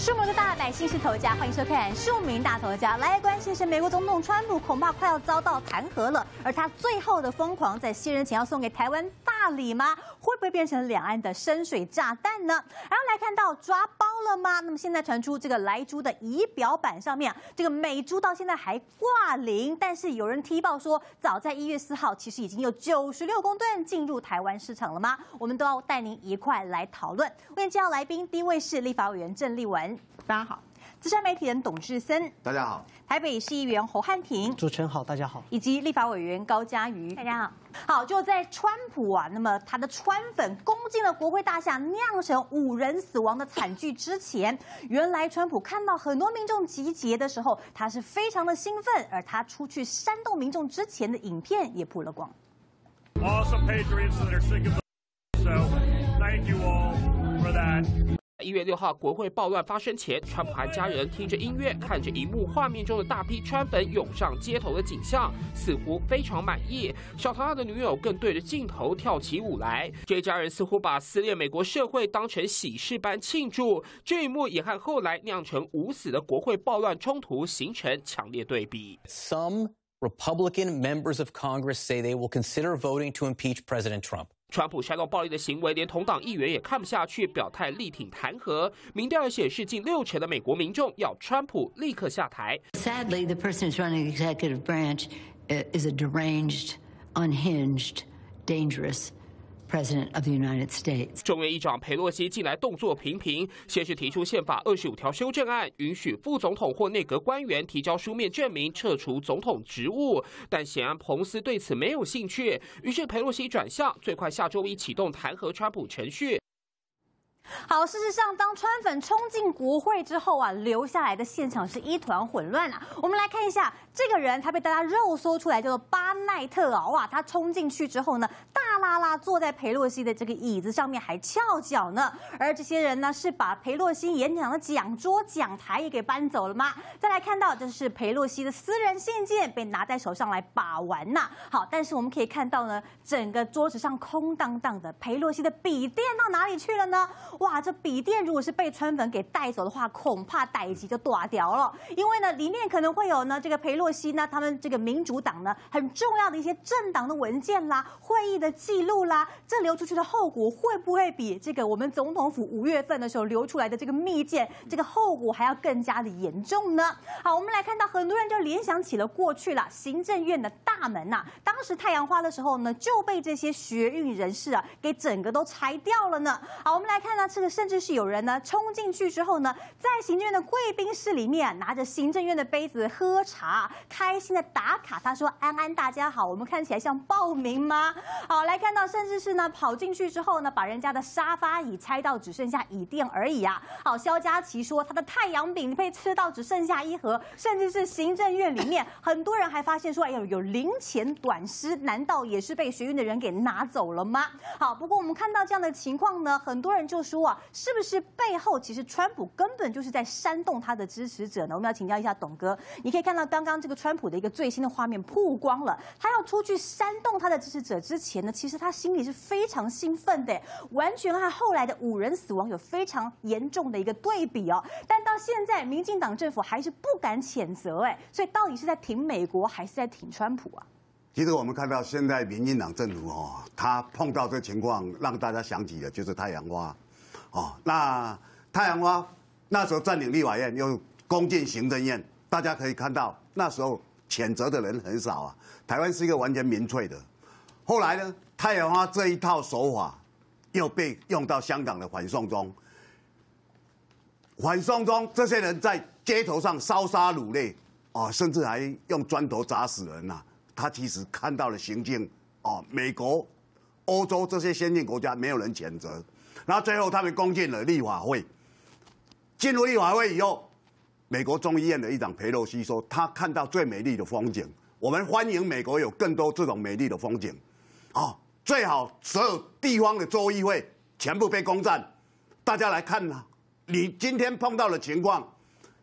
数目的大百姓是头家，欢迎收看《庶民大头家》。来关心是美国总统川普恐怕快要遭到弹劾了，而他最后的疯狂，在卸任前要送给台湾大礼吗？会不会变成两岸的深水炸弹呢？然后来看到抓包了吗？那么现在传出这个莱猪的仪表板上面，这个美猪到现在还挂零，但是有人踢爆说，早在一月四号，其实已经有九十六公吨进入台湾市场了吗？我们都要带您一块来讨论。为介绍来宾，第一位是立法委员郑丽文，大家好；资深媒体人董志森，大家好；台北市议员侯汉廷，主持人好，大家好；以及立法委员高嘉瑜，大家好。好，就在川普啊，那么他的川粉攻进了国会大厦，酿成五人死亡的惨剧之前，原来川普看到很多民众集结的时候，他是非常的兴奋，而他出去煽动民众之前的影片也曝了光。Awesome patriots that are sick of so thank you all for that. 一月六号，国会暴乱发生前，川普和家人听着音乐，看着荧幕画面中的大批川粉涌上街头的景象，似乎非常满意。小唐的女友更对着镜头跳起舞来。这一家人似乎把撕裂美国社会当成喜事般庆祝。这一幕也和后来酿成无死的国会暴乱冲突形成强烈对比。Some Republican members of Congress say they will consider voting to impeach President Trump. 川普煽动暴力的行为，连同党议员也看不下去，表态力挺弹劾。民调显示，近六成的美国民众要川普立刻下台。Sadly, the person who's running the executive branch is a deranged, unhinged, dangerous. President of the United States。众院议长佩洛西近来动作频频，先是提出宪法二十五条修正案，允许副总统或内阁官员提交书面证明撤除总统职务，但显然彭斯对此没有兴趣，于是佩洛西转向，最快下周一启动弹劾川普程序。好，事实上，当川粉冲进国会之后啊，留下来的现场是一团混乱啊。我们来看一下，这个人他被大家肉搜出来，叫做巴奈特啊。哇，他冲进去之后呢，大拉拉坐在佩洛西的这个椅子上面，还翘脚呢。而这些人呢，是把佩洛西演讲的讲桌、讲台也给搬走了吗？再来看到，这是佩洛西的私人信件被拿在手上来把玩呐。好，但是我们可以看到呢，整个桌子上空荡荡的，佩洛西的笔电到哪里去了呢？哇，这笔电如果是被川粉给带走的话，恐怕逮起就断掉了。因为呢，里面可能会有呢这个佩洛西呢，他们这个民主党呢很重要的一些政党的文件啦、会议的记录啦，这流出去的后果会不会比这个我们总统府五月份的时候流出来的这个密件，这个后果还要更加的严重呢？好，我们来看到很多人就联想起了过去了，行政院的大门呐，当时太阳花的时候呢，就被这些学运人士啊给整个都拆掉了呢。好，我们来看到。这个甚至是有人呢冲进去之后呢，在行政院的贵宾室里面拿着行政院的杯子喝茶，开心的打卡。他说：“安安，大家好，我们看起来像报名吗？”好，来看到甚至是呢跑进去之后呢，把人家的沙发椅拆到只剩下椅垫而已啊。好，肖佳琪说他的太阳饼被吃到只剩下一盒，甚至是行政院里面很多人还发现说：“哎呦，有零钱短失，难道也是被学院的人给拿走了吗？”好，不过我们看到这样的情况呢，很多人就说。啊，是不是背后其实川普根本就是在煽动他的支持者呢？我们要请教一下董哥，你可以看到刚刚这个川普的一个最新的画面曝光了，他要出去煽动他的支持者之前呢，其实他心里是非常兴奋的，完全和后来的五人死亡有非常严重的一个对比哦。但到现在，民进党政府还是不敢谴责，哎，所以到底是在挺美国还是在挺川普啊？其实我们看到现在民进党政府哦，他碰到这情况，让大家想起的就是太阳花。哦，那太阳花那时候占领立法院，又攻进行政院，大家可以看到那时候谴责的人很少啊。台湾是一个完全民粹的。后来呢，太阳花这一套手法又被用到香港的反送中。反送中这些人在街头上烧杀掳掠，哦，甚至还用砖头砸死人呐。他其实看到了行径，哦，美国、欧洲这些先进国家没有人谴责。然后最后他们攻进了立法会，进入立法会以后，美国众议院的议长佩洛西说，他看到最美丽的风景。我们欢迎美国有更多这种美丽的风景，啊，最好。所有地方的州议会全部被攻占。大家来看呐，你今天碰到的情况，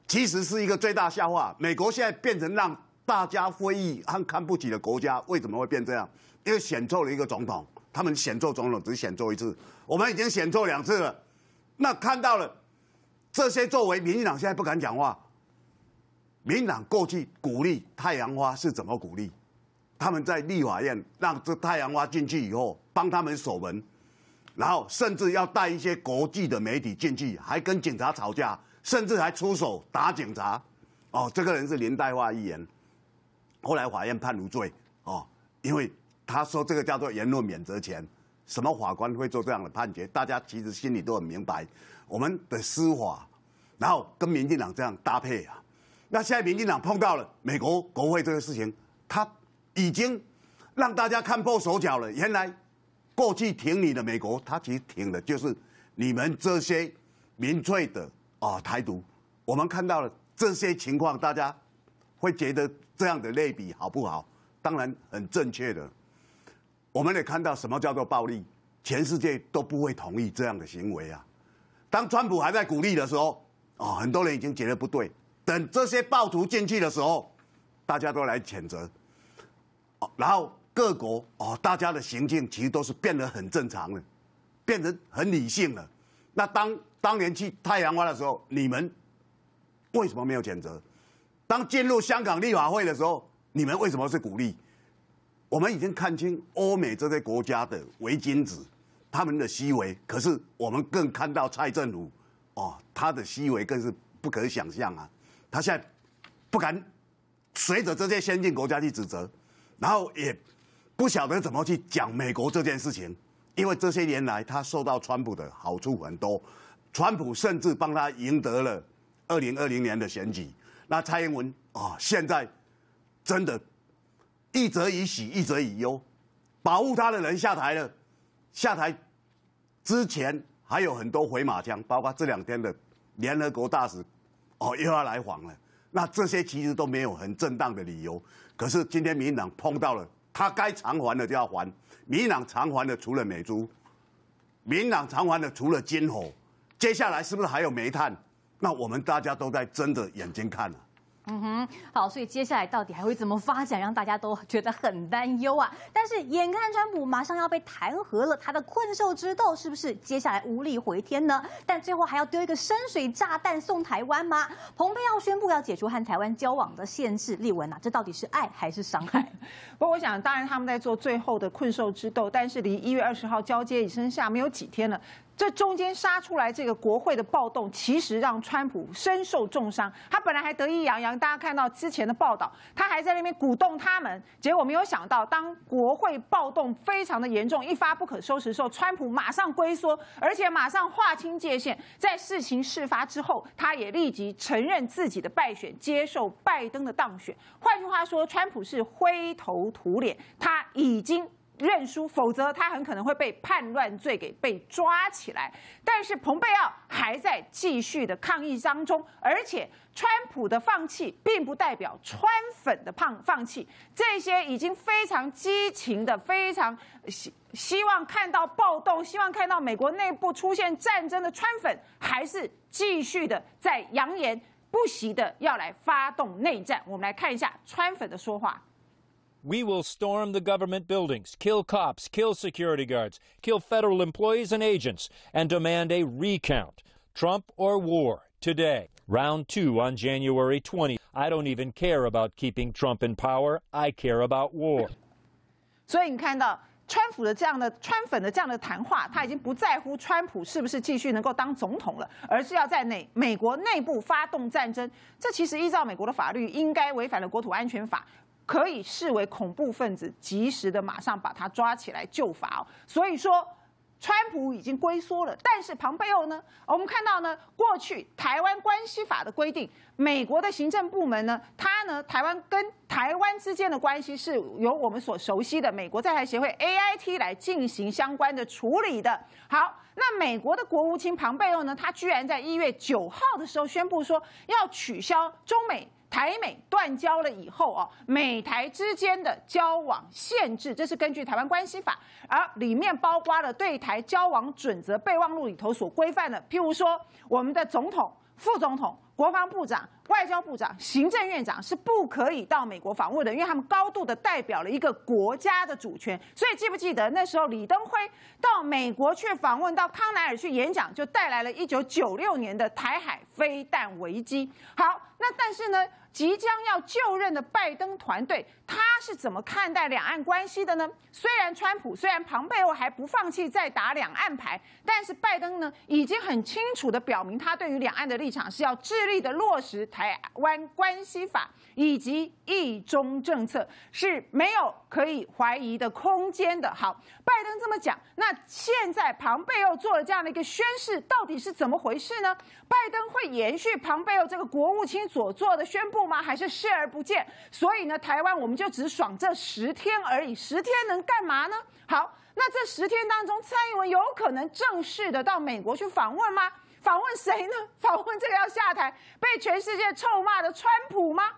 其实是一个最大笑话。美国现在变成让大家非议和看不起的国家，为什么会变这样？因为选错了一个总统。他们选错总统只选错一次，我们已经选错两次了。那看到了这些作为，民进党现在不敢讲话。民进党过去鼓励太阳花是怎么鼓励？他们在立法院让这太阳花进去以后，帮他们守门，然后甚至要带一些国际的媒体进去，还跟警察吵架，甚至还出手打警察。哦，这个人是林黛华议员，后来法院判无罪。哦，因为他说这个叫做言论免责权，什么法官会做这样的判决？大家其实心里都很明白，我们的司法，然后跟民进党这样搭配啊。那现在民进党碰到了美国国会这个事情，他已经让大家看破手脚了。原来过去挺你的美国，他其实挺的就是你们这些民粹的啊台独。我们看到了这些情况，大家会觉得这样的类比好不好？当然很正确的。我们也看到什么叫做暴力，全世界都不会同意这样的行为啊。当川普还在鼓励的时候，啊，很多人已经觉得不对。等这些暴徒进去的时候，大家都来谴责，然后各国哦，大家的行径其实都是变得很正常了，变成很理性了。那当当年去太阳花的时候，你们为什么没有谴责？当进入香港立法会的时候，你们为什么是鼓励？我们已经看清欧美这些国家的伪君子，他们的虚伪。可是我们更看到蔡政府哦，他的虚伪更是不可想象啊。他现在不敢随着这些先进国家去指责，然后也不晓得怎么去讲美国这件事情，因为这些年来他受到川普的好处很多，川普甚至帮他赢得了二零二零年的选举。那蔡英文啊，现在真的，一则以喜，一则以忧，保护他的人下台了，下台之前还有很多回马枪，包括这两天的联合国大使。哦，又要来访了。那这些其实都没有很正当的理由。可是今天民进党碰到了，他该偿还的就要还。民进党偿还的除了美猪，民进党偿还的除了金火，接下来是不是还有煤炭？那我们大家都在睁着眼睛看了。嗯哼，好，所以接下来到底还会怎么发展，让大家都觉得很担忧啊！但是眼看川普马上要被弹劾了，他的困兽之斗是不是接下来无力回天呢？但最后还要丢一个深水炸弹送台湾吗？蓬佩奥宣布要解除和台湾交往的限制，立文啊，这到底是爱还是伤害？不过我想，当然他们在做最后的困兽之斗，但是离一月二十号交接已剩下没有几天了。这中间杀出来这个国会的暴动，其实让川普深受重伤。他本来还得意洋洋，大家看到之前的报道，他还在那边鼓动他们。结果没有想到，当国会暴动非常的严重，一发不可收拾的时候，川普马上龟缩，而且马上划清界限。在事情事发之后，他也立即承认自己的败选，接受拜登的当选。换句话说，川普是灰头土脸，他已经。认输，否则他很可能会被叛乱罪给被抓起来。但是蓬佩奥还在继续的抗议当中，而且川普的放弃并不代表川粉的放放弃。这些已经非常激情的、非常希希望看到暴动、希望看到美国内部出现战争的川粉，还是继续的在扬言不惜的要来发动内战。我们来看一下川粉的说话。We will storm the government buildings, kill cops, kill security guards, kill federal employees and agents, and demand a recount. Trump or war today. Round two on January 20. I don't even care about keeping Trump in power. I care about war. 所以你看到川普的这样的川粉的这样的谈话，他已经不在乎川普是不是继续能够当总统了，而是要在内美国内部发动战争。这其实依照美国的法律，应该违反了国土安全法。 可以视为恐怖分子，及时的马上把他抓起来就罚。所以说，川普已经龟缩了。但是庞贝奥呢？我们看到呢，过去台湾关系法的规定，美国的行政部门呢，它呢，台湾跟台湾之间的关系是由我们所熟悉的美国在台协会 A I T 来进行相关的处理的。好，那美国的国务卿庞贝奥呢，他居然在一月九号的时候宣布说，要取消中美。台美断交了以后哦，美台之间的交往限制，这是根据台湾关系法，而里面包括了对台交往准则备忘录里头所规范的，譬如说我们的总统、副总统、国防部长、外交部长、行政院长是不可以到美国访问的，因为他们高度的代表了一个国家的主权。所以记不记得那时候李登辉到美国去访问，到康奈尔去演讲，就带来了一九九六年的台海飞弹危机。好，那但是呢？即将要就任的拜登团队，他是怎么看待两岸关系的呢？虽然川普，虽然庞佩奥还不放弃再打两岸牌，但是拜登呢，已经很清楚的表明，他对于两岸的立场是要致力的落实台湾关系法以及一中政策，是没有可以怀疑的空间的。好，拜登这么讲，那现在庞佩奥做了这样的一个宣誓，到底是怎么回事呢？拜登会延续庞佩奥这个国务卿所做的宣布？吗？还是视而不见？所以呢，台湾我们就只爽这十天而已。十天能干嘛呢？好，那这十天当中，蔡英文有可能正式的到美国去访问吗？访问谁呢？访问这个要下台、被全世界臭骂的川普吗？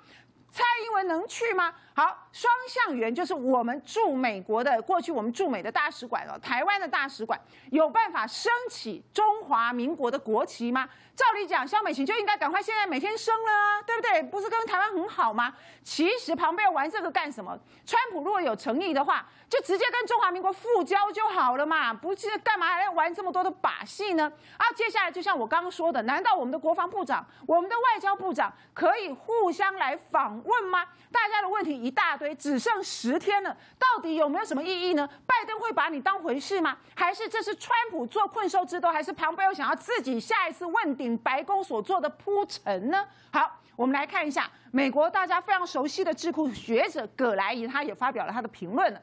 蔡英文能去吗？好，双向员就是我们驻美国的过去我们驻美的大使馆哦，台湾的大使馆有办法升起中华民国的国旗吗？照理讲，肖美琴就应该赶快现在每天升了啊，对不对？不是跟台湾很好吗？其实旁边玩这个干什么？川普如果有诚意的话，就直接跟中华民国复交就好了嘛，不是干嘛还要玩这么多的把戏呢？啊，接下来就像我刚刚说的，难道我们的国防部长、我们的外交部长可以互相来访问吗？大家的问题一一大堆，只剩十天了，到底有没有什么意义呢？拜登会把你当回事吗？还是这是川普做困兽之斗，还是庞贝又想要自己下一次问鼎？白宫所做的铺陈呢？好，我们来看一下美国大家非常熟悉的智库学者葛莱仪，他也发表了他的评论了。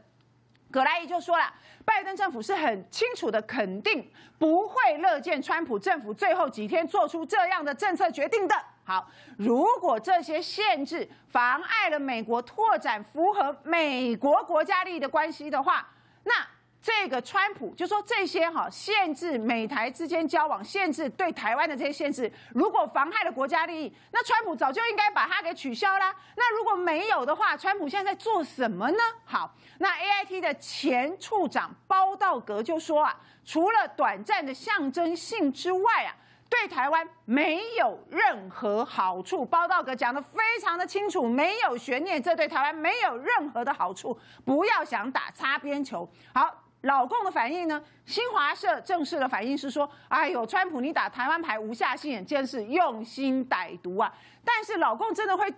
葛莱仪就说了，拜登政府是很清楚的肯定不会乐见川普政府最后几天做出这样的政策决定的。好，如果这些限制妨碍了美国拓展符合美国国家利益的关系的话，那。这个川普就说这些哈限制美台之间交往，限制对台湾的这些限制，如果妨害了国家利益，那川普早就应该把它给取消啦。那如果没有的话，川普现在在做什么呢？好，那 A I T 的前处长包道格就说啊，除了短暂的象征性之外啊，对台湾没有任何好处。包道格讲的非常的清楚，没有悬念，这对台湾没有任何的好处，不要想打擦边球。好。老共的反应呢？新华社正式的反应是说：“哎呦，川普你打台湾牌无下限，眼，真是用心歹毒啊！”但是老共真的会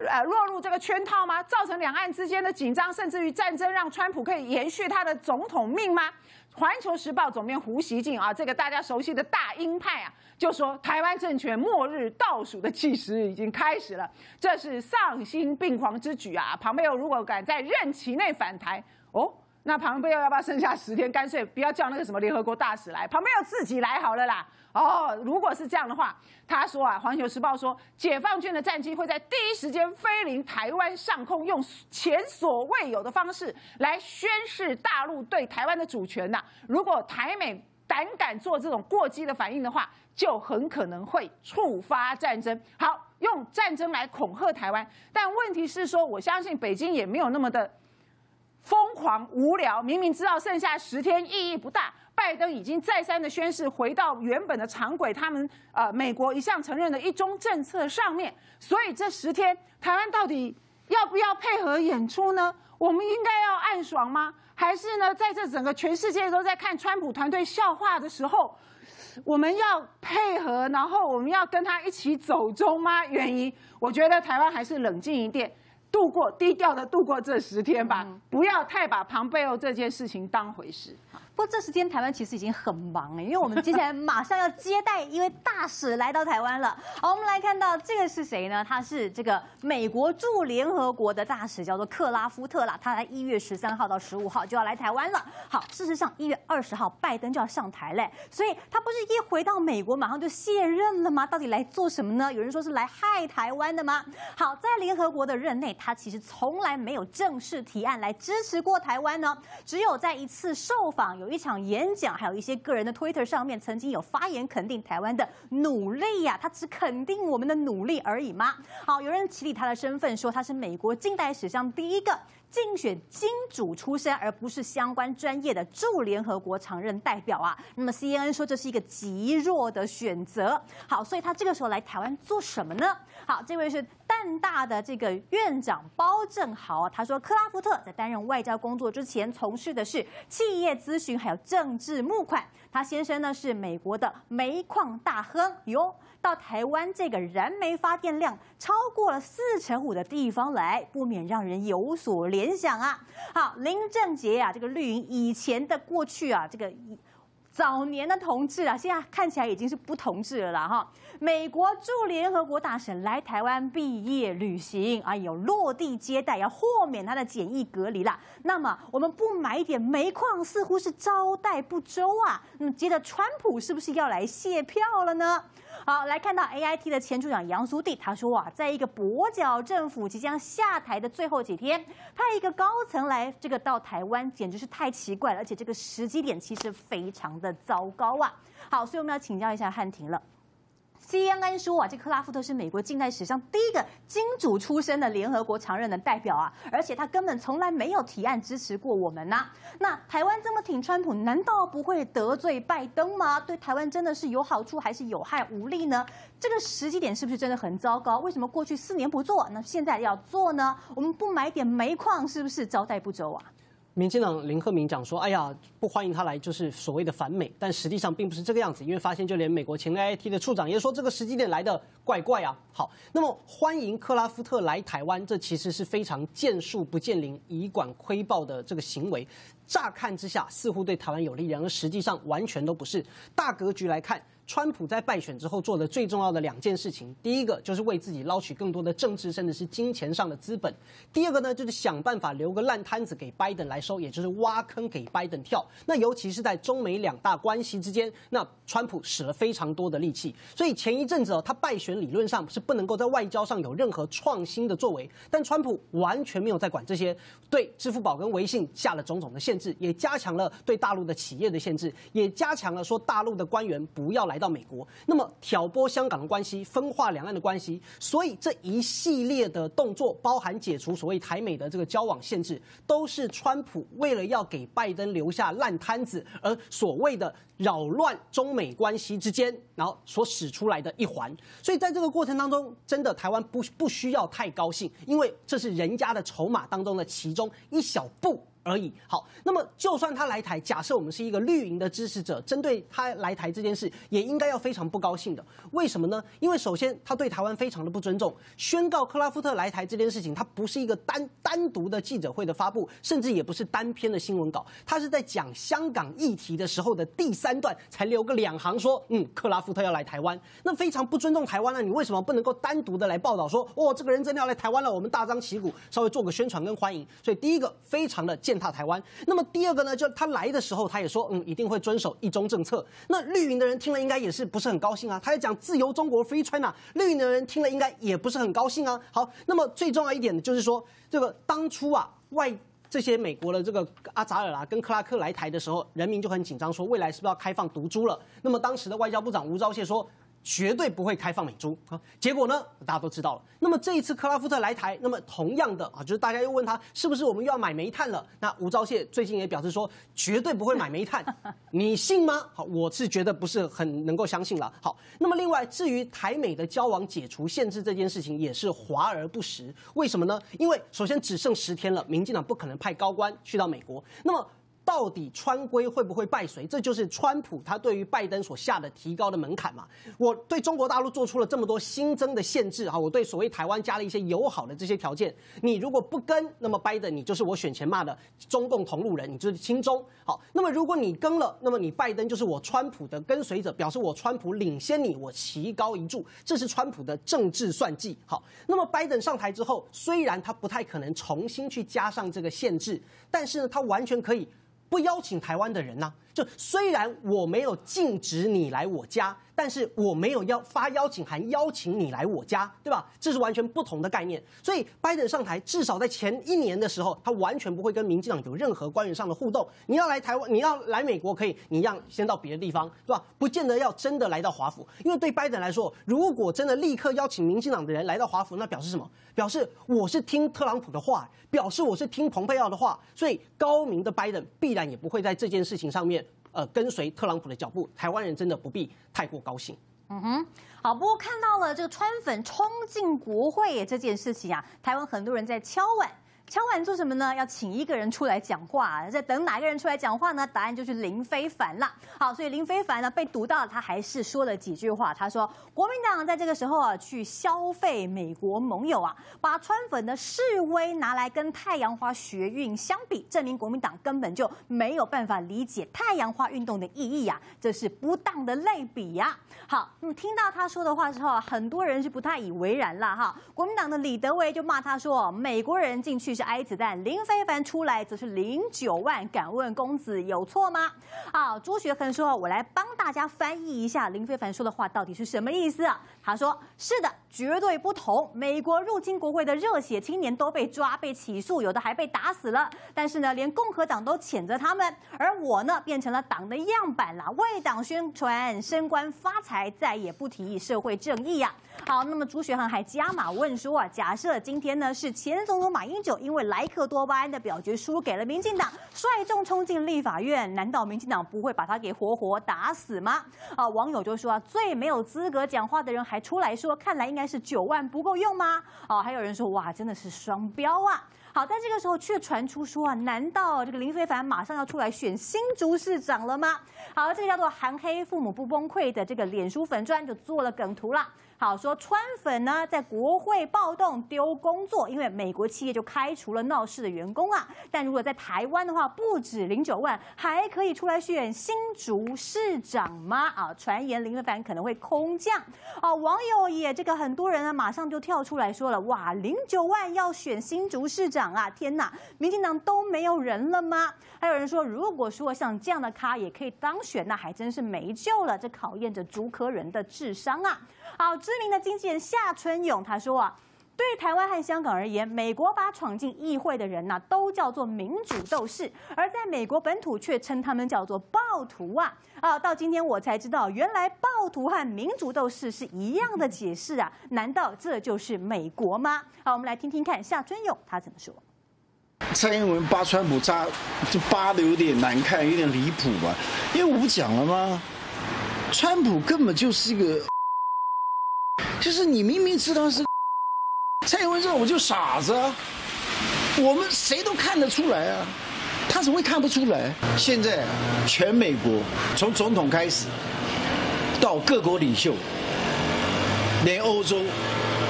呃落入这个圈套吗？造成两岸之间的紧张，甚至于战争，让川普可以延续他的总统命吗？环球时报总编胡锡进啊，这个大家熟悉的大鹰派啊，就说台湾政权末日倒数的计时已经开始了，这是丧心病狂之举啊！旁边有如果敢在任期内反台，哦。那庞贝要不要剩下十天？干脆不要叫那个什么联合国大使来，庞贝要自己来好了啦。哦，如果是这样的话，他说啊，《环球时报》说，解放军的战机会在第一时间飞临台湾上空，用前所未有的方式来宣示大陆对台湾的主权呐。如果台美胆敢做这种过激的反应的话，就很可能会触发战争。好，用战争来恐吓台湾，但问题是说，我相信北京也没有那么的。疯狂无聊，明明知道剩下十天意义不大，拜登已经再三的宣誓回到原本的常轨，他们呃美国一向承认的一中政策上面，所以这十天台湾到底要不要配合演出呢？我们应该要暗爽吗？还是呢，在这整个全世界都在看川普团队笑话的时候，我们要配合，然后我们要跟他一起走中吗？原因，我觉得台湾还是冷静一点。度过低调的度过这十天吧，不要太把庞贝欧这件事情当回事。不过这时间台湾其实已经很忙哎，因为我们接下来马上要接待一位大使来到台湾了。好，我们来看到这个是谁呢？他是这个美国驻联合国的大使，叫做克拉夫特啦。他在一月十三号到十五号就要来台湾了。好，事实上一月二十号拜登就要上台嘞，所以他不是一回到美国马上就卸任了吗？到底来做什么呢？有人说是来害台湾的吗？好，在联合国的任内。他其实从来没有正式提案来支持过台湾呢？只有在一次受访、有一场演讲，还有一些个人的 Twitter 上面，曾经有发言肯定台湾的努力呀。他只肯定我们的努力而已吗？好，有人起立他的身份，说他是美国近代史上第一个。竞选金主出身，而不是相关专业的驻联合国常任代表啊。那么 CNN 说这是一个极弱的选择。好，所以他这个时候来台湾做什么呢？好，这位是淡大的这个院长包正豪啊，他说克拉夫特在担任外交工作之前，从事的是企业咨询还有政治募款。他先生呢是美国的煤矿大亨哟。到台湾这个燃煤发电量超过了四成五的地方来，不免让人有所联想啊。好，林正杰啊，这个绿营以前的过去啊，这个早年的同志啊，现在看起来已经是不同志了哈。美国驻联合国大使来台湾毕业旅行啊，有落地接待，要豁免他的检疫隔离啦。那么我们不买点煤矿，似乎是招待不周啊。那么接着，川普是不是要来卸票了呢？好，来看到 A I T 的前处长杨苏弟，他说啊，在一个跛脚政府即将下台的最后几天，派一个高层来这个到台湾，简直是太奇怪了，而且这个时机点其实非常的糟糕啊。好，所以我们要请教一下汉庭了。CNN 说啊，这克拉夫特是美国近代史上第一个金主出身的联合国常任的代表啊，而且他根本从来没有提案支持过我们呐。那台湾这么挺川普，难道不会得罪拜登吗？对台湾真的是有好处还是有害无利呢？这个时机点是不是真的很糟糕？为什么过去四年不做，那现在要做呢？我们不买点煤矿，是不是招待不周啊？民进党林鹤明讲说：“哎呀，不欢迎他来，就是所谓的反美。但实际上并不是这个样子，因为发现就连美国前 A I T 的处长也说，这个时机点来的怪怪啊。好，那么欢迎克拉夫特来台湾，这其实是非常见树不见林、以管窥豹的这个行为。乍看之下似乎对台湾有利，然而实际上完全都不是。大格局来看。”川普在败选之后做的最重要的两件事情，第一个就是为自己捞取更多的政治甚至是金钱上的资本；第二个呢，就是想办法留个烂摊子给拜登来收，也就是挖坑给拜登跳。那尤其是在中美两大关系之间，那川普使了非常多的力气。所以前一阵子哦，他败选理论上是不能够在外交上有任何创新的作为，但川普完全没有在管这些，对支付宝跟微信下了种种的限制，也加强了对大陆的企业的限制，也加强了说大陆的官员不要来。来到美国，那么挑拨香港的关系，分化两岸的关系，所以这一系列的动作，包含解除所谓台美的这个交往限制，都是川普为了要给拜登留下烂摊子，而所谓的扰乱中美关系之间，然后所使出来的一环。所以在这个过程当中，真的台湾不不需要太高兴，因为这是人家的筹码当中的其中一小步。而已。好，那么就算他来台，假设我们是一个绿营的支持者，针对他来台这件事，也应该要非常不高兴的。为什么呢？因为首先他对台湾非常的不尊重。宣告克拉夫特来台这件事情，他不是一个单单独的记者会的发布，甚至也不是单篇的新闻稿，他是在讲香港议题的时候的第三段才留个两行说，嗯，克拉夫特要来台湾，那非常不尊重台湾了。你为什么不能够单独的来报道说，哦，这个人真的要来台湾了，我们大张旗鼓稍微做个宣传跟欢迎。所以第一个非常的。践踏台湾，那么第二个呢？就他来的时候，他也说，嗯，一定会遵守一中政策。那绿营的人听了，应该也是不是很高兴啊？他在讲自由中国 （Free China），绿营的人听了，应该也不是很高兴啊。好，那么最重要一点就是说，这个当初啊，外这些美国的这个阿扎尔啦跟克拉克来台的时候，人民就很紧张，说未来是不是要开放毒株了？那么当时的外交部长吴钊燮说。绝对不会开放美猪啊！结果呢，大家都知道了。那么这一次克拉夫特来台，那么同样的啊，就是大家又问他是不是我们又要买煤炭了？那吴钊燮最近也表示说，绝对不会买煤炭，你信吗？好，我是觉得不是很能够相信了。好，那么另外至于台美的交往解除限制这件事情，也是华而不实。为什么呢？因为首先只剩十天了，民进党不可能派高官去到美国。那么到底川规会不会败随？这就是川普他对于拜登所下的提高的门槛嘛？我对中国大陆做出了这么多新增的限制啊！我对所谓台湾加了一些友好的这些条件，你如果不跟，那么拜登你就是我选前骂的中共同路人，你就是亲中。好，那么如果你跟了，那么你拜登就是我川普的跟随者，表示我川普领先你，我棋高一注，这是川普的政治算计。好，那么拜登上台之后，虽然他不太可能重新去加上这个限制，但是呢，他完全可以。不邀请台湾的人呢？就虽然我没有禁止你来我家，但是我没有要发邀请函邀请你来我家，对吧？这是完全不同的概念。所以拜登上台，至少在前一年的时候，他完全不会跟民进党有任何官员上的互动。你要来台湾，你要来美国可以，你一样先到别的地方，对吧？不见得要真的来到华府，因为对拜登来说，如果真的立刻邀请民进党的人来到华府，那表示什么？表示我是听特朗普的话，表示我是听蓬佩奥的话，所以高明的拜登必然也不会在这件事情上面。呃，跟随特朗普的脚步，台湾人真的不必太过高兴。嗯哼，好，不过看到了这个川粉冲进国会这件事情啊，台湾很多人在敲碗。敲碗做什么呢？要请一个人出来讲话，在等哪个人出来讲话呢？答案就是林非凡啦。好，所以林非凡呢被堵到，他还是说了几句话。他说，国民党在这个时候啊，去消费美国盟友啊，把川粉的示威拿来跟太阳花学运相比，证明国民党根本就没有办法理解太阳花运动的意义呀，这是不当的类比呀。好，那么听到他说的话之后，很多人是不太以为然了哈。国民党的李德维就骂他说，美国人进去挨子弹，林非凡出来则是零九万。敢问公子有错吗？好，朱学恒说：“我来帮大家翻译一下林非凡说的话到底是什么意思。”他说：“是的，绝对不同。美国入侵国会的热血青年都被抓、被起诉，有的还被打死了。但是呢，连共和党都谴责他们，而我呢，变成了党的样板啦，为党宣传、升官发财，再也不提社会正义呀。”好，那么朱学恒还加码问说：“啊，假设今天呢是前总统马英九，因为莱克多巴胺的表决输给了民进党，率众冲进立法院，难道民进党不会把他给活活打死吗？啊，网友就说啊，最没有资格讲话的人还出来说，看来应该是九万不够用吗？哦，还有人说哇，真的是双标啊！好，在这个时候却传出说啊，难道这个林非凡马上要出来选新竹市长了吗？好，这个叫做韩黑父母不崩溃的这个脸书粉砖就做了梗图了。好说，川粉呢在国会暴动丢工作，因为美国企业就开除了闹事的员工啊。但如果在台湾的话，不止零九万，还可以出来选新竹市长吗？啊，传言林非凡可能会空降。哦，网友也这个很多人呢，马上就跳出来说了，哇，零九万要选新竹市长啊！天哪，民进党都没有人了吗？还有人说，如果说像这样的咖也可以当选，那还真是没救了。这考验着竹科人的智商啊。好，知名的经纪人夏春勇他说啊，对台湾和香港而言，美国把闯进议会的人呐都叫做民主斗士，而在美国本土却称他们叫做暴徒啊！啊，到今天我才知道，原来暴徒和民主斗士是一样的解释啊！难道这就是美国吗？好，我们来听听看夏春勇他怎么说。蔡英文扒川普扎，就扒的有点难看，有点离谱吧？因为我不讲了吗？川普根本就是一个。就是你明明知道是蔡英文这种就傻子啊，我们谁都看得出来啊，他怎么会看不出来？现在全美国从总统开始到各国领袖，连欧洲，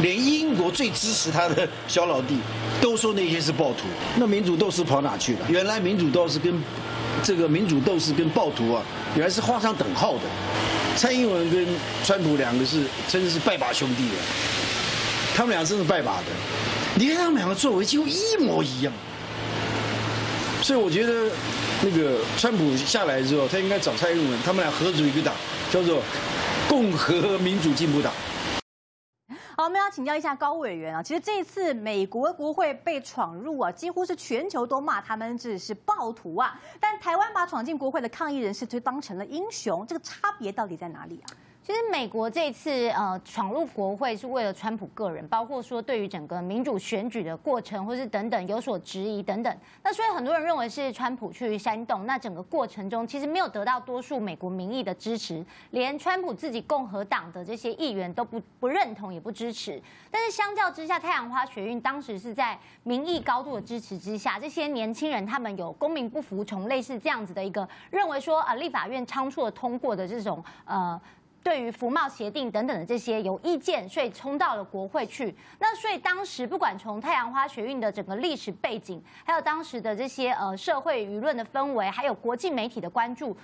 连英国最支持他的小老弟都说那些是暴徒。那民主斗士跑哪去了？原来民主斗士跟这个民主斗士跟暴徒啊，原来是画上等号的。蔡英文跟川普两个是真的是拜把兄弟啊，他们俩真是拜把的。你看他们两个作为几乎一模一样，所以我觉得那个川普下来之后，他应该找蔡英文，他们俩合组一个党，叫做共和民主进步党。我们要请教一下高委员啊。其实这次美国国会被闯入啊，几乎是全球都骂他们这是暴徒啊。但台湾把闯进国会的抗议人士就当成了英雄，这个差别到底在哪里啊？其实美国这次呃闯入国会是为了川普个人，包括说对于整个民主选举的过程，或是等等有所质疑等等。那所以很多人认为是川普去煽动，那整个过程中其实没有得到多数美国民意的支持，连川普自己共和党的这些议员都不不认同也不支持。但是相较之下，太阳花学运当时是在民意高度的支持之下，这些年轻人他们有公民不服从，类似这样子的一个认为说啊立法院仓促的通过的这种呃。对于服贸协定等等的这些有意见，所以冲到了国会去。那所以当时不管从太阳花学运的整个历史背景，还有当时的这些呃社会舆论的氛围，还有国际媒体的关注，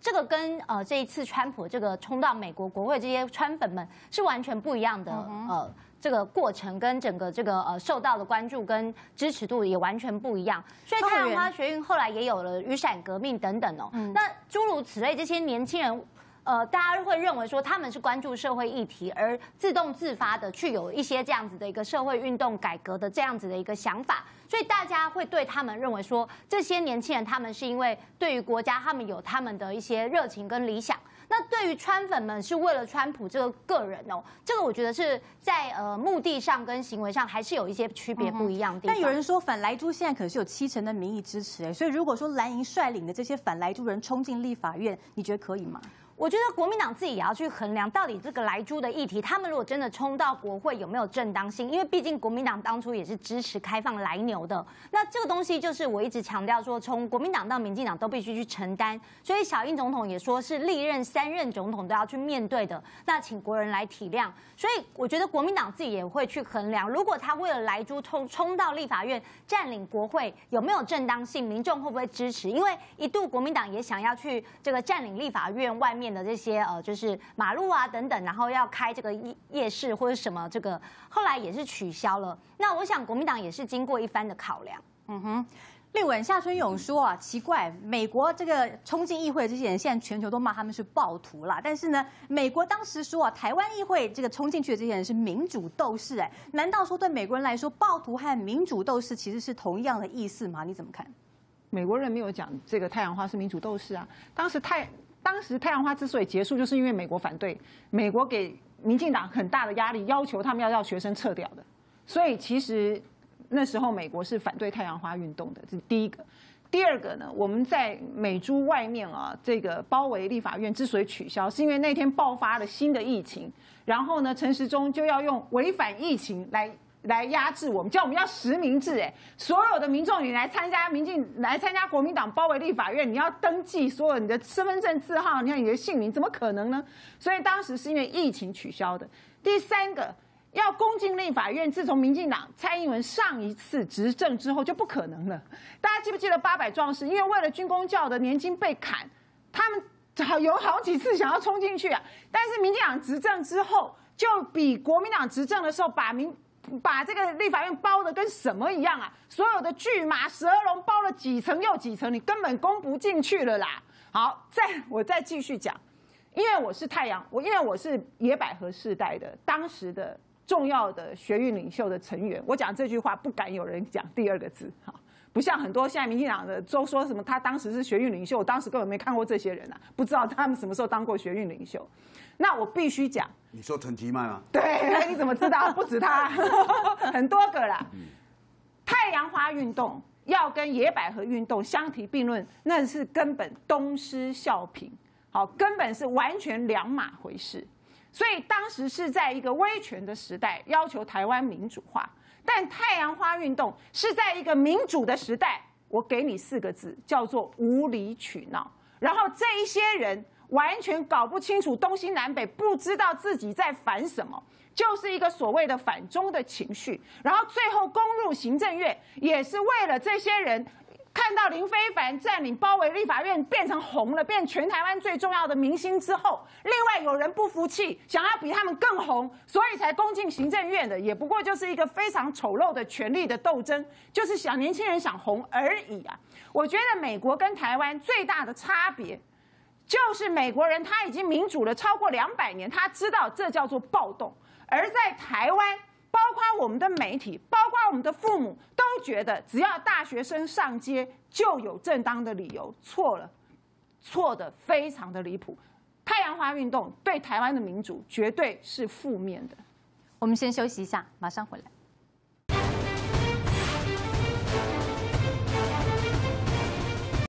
这个跟呃这一次川普这个冲到美国国会这些川粉们是完全不一样的呃。这个过程跟整个这个呃受到的关注跟支持度也完全不一样。所以太阳花学运后来也有了雨伞革命等等哦。那诸如此类这些年轻人。呃，大家会认为说他们是关注社会议题，而自动自发的去有一些这样子的一个社会运动改革的这样子的一个想法，所以大家会对他们认为说这些年轻人他们是因为对于国家他们有他们的一些热情跟理想。那对于川粉们是为了川普这个个人哦，这个我觉得是在呃目的上跟行为上还是有一些区别不一样的。但有人说反莱猪现在可是有七成的民意支持哎，所以如果说蓝营率领的这些反莱猪人冲进立法院，你觉得可以吗？我觉得国民党自己也要去衡量，到底这个来猪的议题，他们如果真的冲到国会，有没有正当性？因为毕竟国民党当初也是支持开放来牛的。那这个东西就是我一直强调说，从国民党到民进党都必须去承担。所以小英总统也说是历任三任总统都要去面对的。那请国人来体谅。所以我觉得国民党自己也会去衡量，如果他为了来猪冲冲到立法院占领国会，有没有正当性？民众会不会支持？因为一度国民党也想要去这个占领立法院外面。的这些呃，就是马路啊等等，然后要开这个夜夜市或者什么，这个后来也是取消了。那我想国民党也是经过一番的考量。嗯哼，立文夏春勇说啊，奇怪，美国这个冲进议会的这些人，现在全球都骂他们是暴徒啦。但是呢，美国当时说啊，台湾议会这个冲进去的这些人是民主斗士，哎，难道说对美国人来说，暴徒和民主斗士其实是同样的意思吗？你怎么看？美国人没有讲这个太阳花是民主斗士啊，当时太。当时太阳花之所以结束，就是因为美国反对，美国给民进党很大的压力，要求他们要让学生撤掉的。所以其实那时候美国是反对太阳花运动的，这是第一个。第二个呢，我们在美珠外面啊，这个包围立法院之所以取消，是因为那天爆发了新的疫情，然后呢，陈时中就要用违反疫情来。来压制我们，叫我们要实名制，哎，所有的民众你来参加民进来参加国民党包围立法院，你要登记所有你的身份证字号，你看你的姓名，怎么可能呢？所以当时是因为疫情取消的。第三个，要攻进立法院，自从民进党蔡英文上一次执政之后就不可能了。大家记不记得八百壮士？因为为了军工教的年金被砍，他们好有好几次想要冲进去啊，但是民进党执政之后，就比国民党执政的时候把民把这个立法院包的跟什么一样啊？所有的巨马蛇龙包了几层又几层，你根本攻不进去了啦。好，再我再继续讲，因为我是太阳，我因为我是野百合世代的当时的重要的学运领袖的成员，我讲这句话不敢有人讲第二个字，哈，不像很多现在民进党的都说什么他当时是学运领袖，我当时根本没看过这些人啊，不知道他们什么时候当过学运领袖。那我必须讲，你说陈其迈吗？对，你怎么知道？不止他，很多个啦。太阳花运动要跟野百合运动相提并论，那是根本东施效颦，好，根本是完全两码回事。所以当时是在一个威权的时代，要求台湾民主化；但太阳花运动是在一个民主的时代，我给你四个字，叫做无理取闹。然后这一些人。完全搞不清楚东西南北，不知道自己在反什么，就是一个所谓的反中的情绪。然后最后攻入行政院，也是为了这些人看到林非凡占领包围立法院，变成红了，变全台湾最重要的明星之后，另外有人不服气，想要比他们更红，所以才攻进行政院的。也不过就是一个非常丑陋的权力的斗争，就是想年轻人想红而已啊！我觉得美国跟台湾最大的差别。就是美国人，他已经民主了超过两百年，他知道这叫做暴动。而在台湾，包括我们的媒体，包括我们的父母，都觉得只要大学生上街就有正当的理由，错了，错的非常的离谱。太阳花运动对台湾的民主绝对是负面的。我们先休息一下，马上回来。